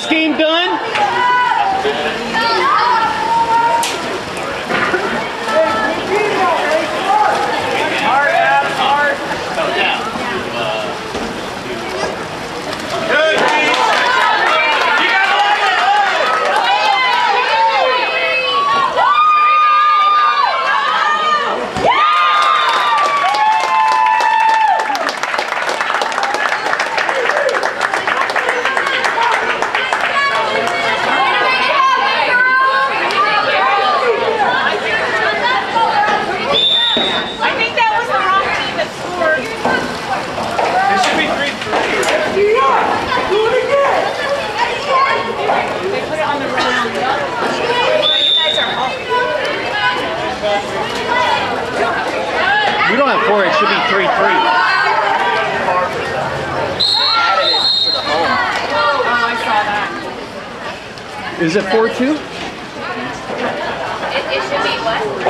Get this game done. Hard, Adam, hard. Good, Keith. You gotta love it. I think that was the wrong team that scored. It should be three three. They put it on the wrong. You guys are home. Don't four. It should be three three. Is it four two? It, it should be what?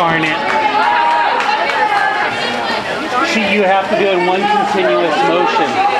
Darn it. See, you have to do it in one continuous motion.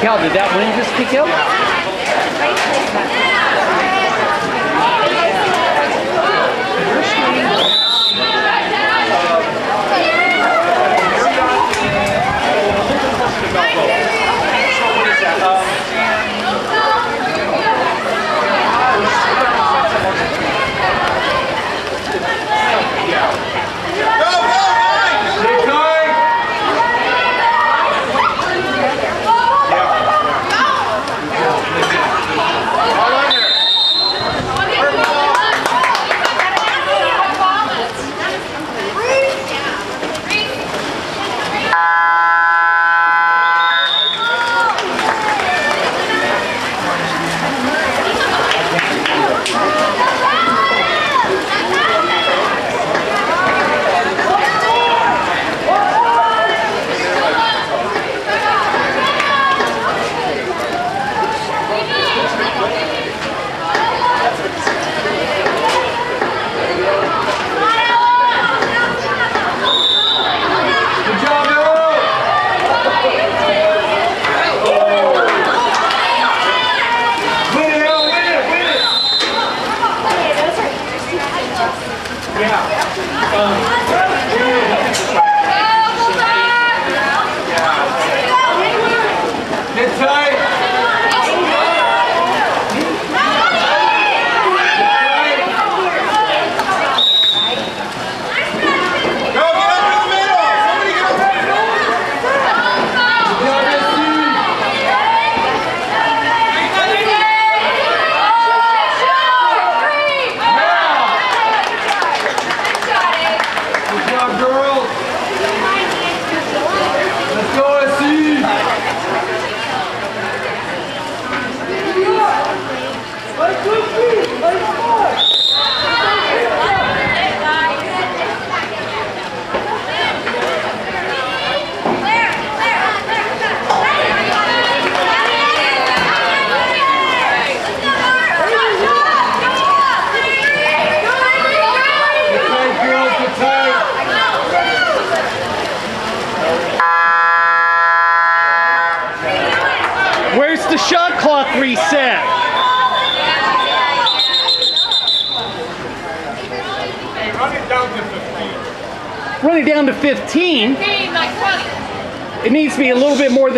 Cow, did that wind just pick up?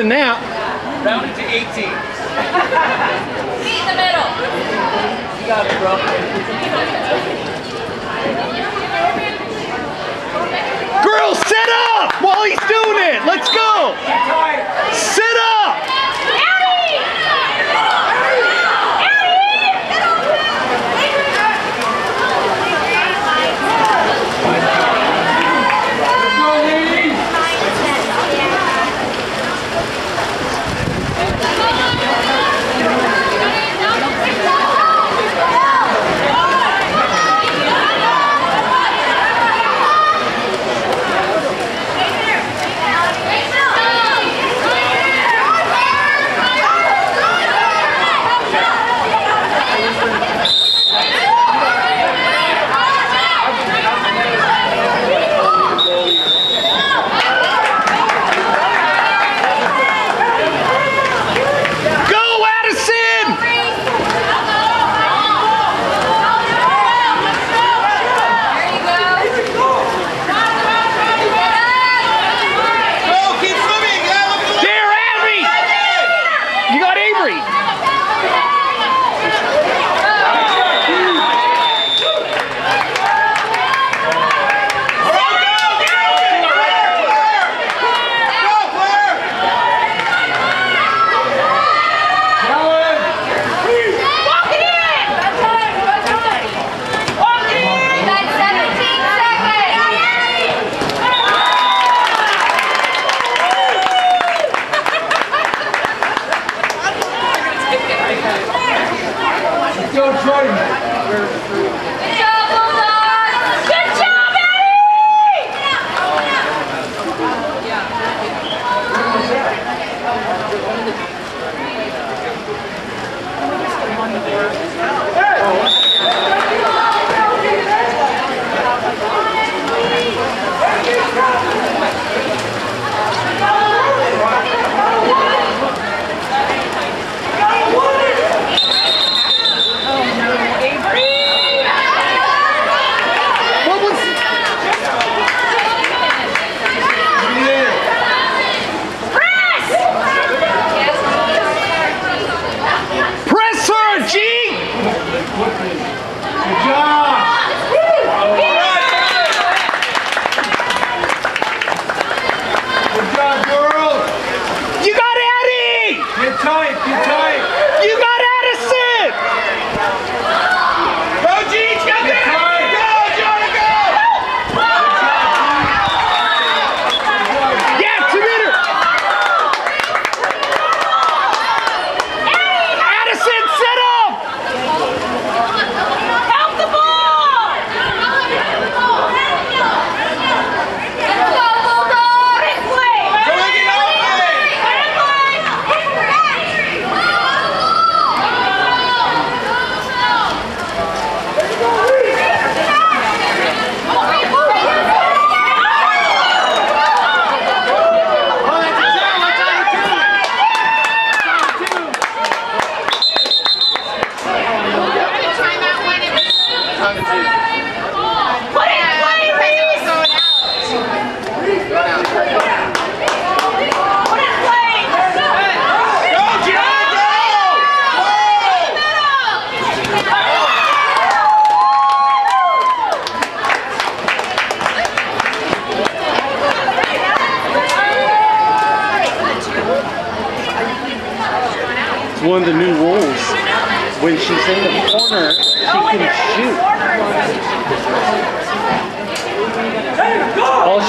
than that.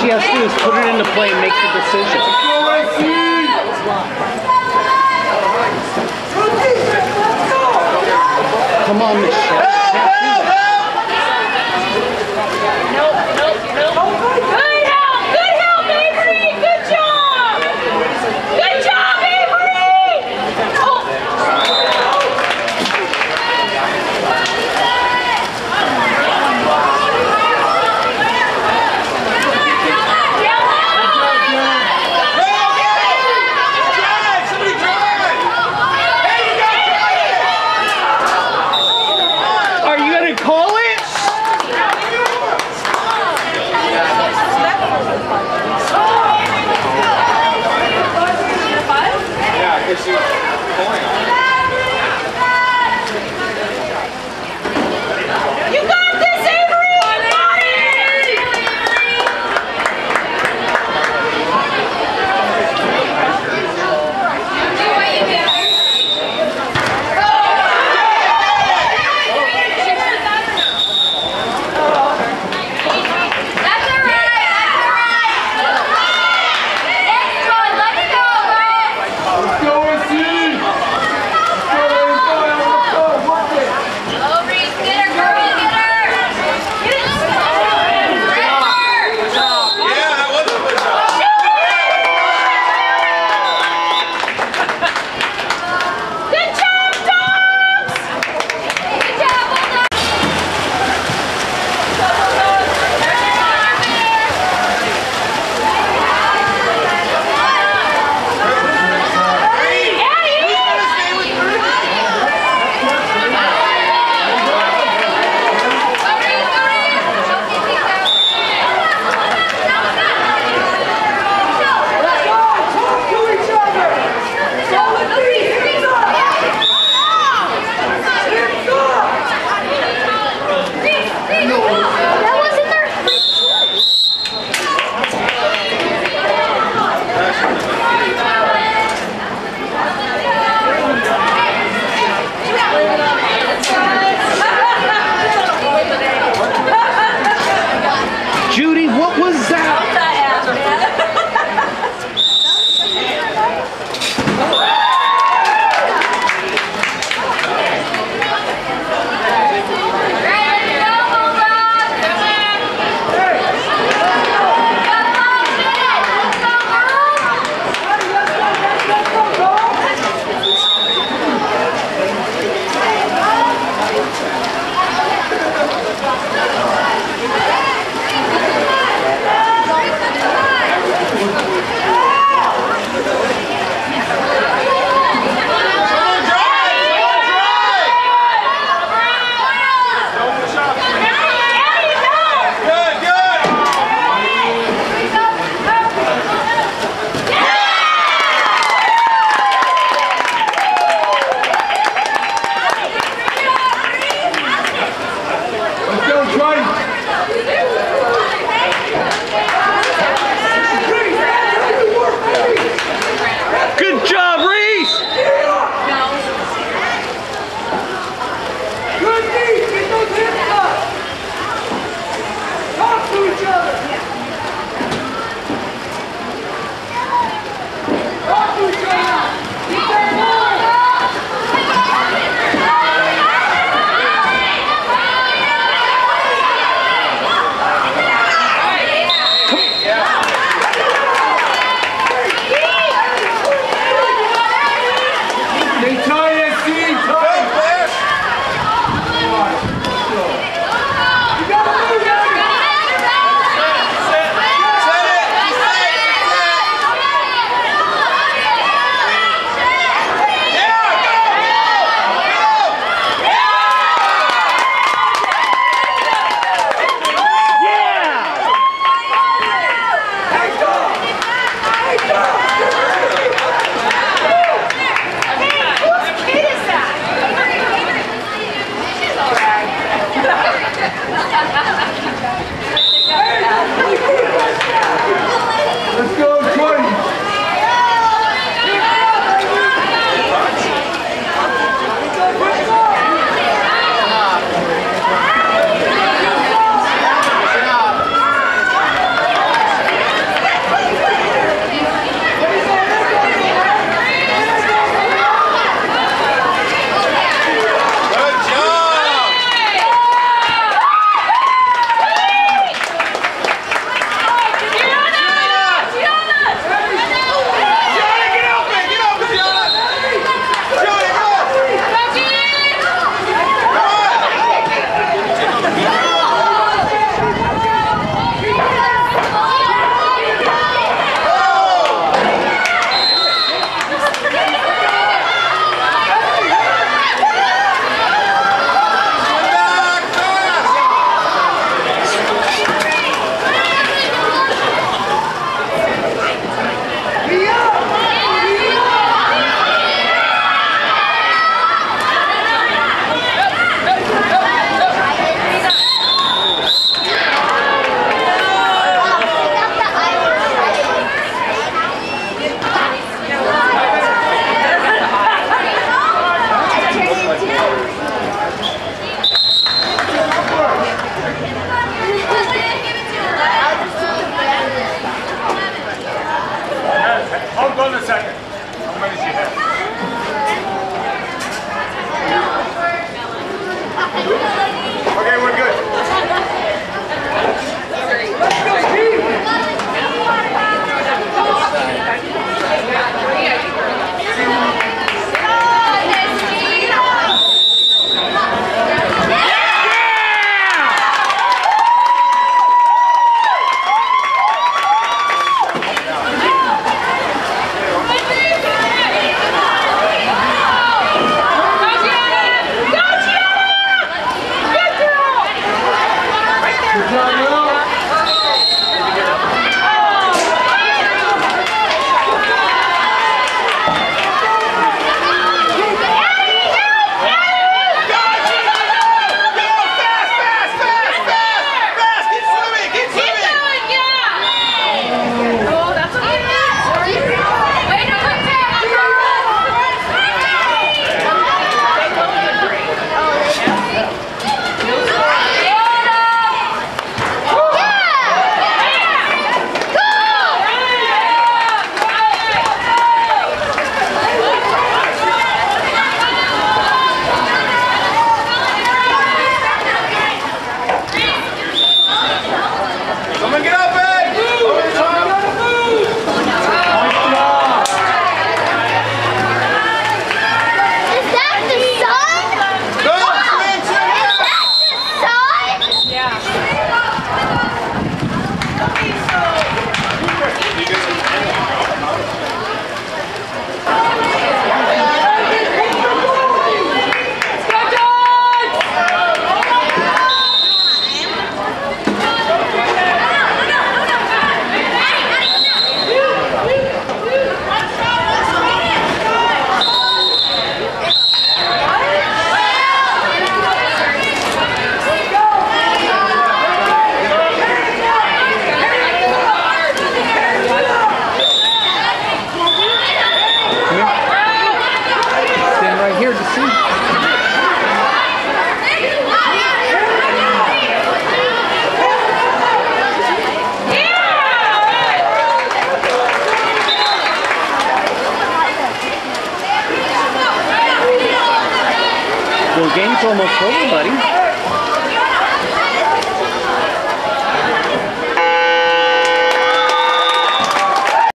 she has to do is put it into play and make the decision. Come on, Michelle.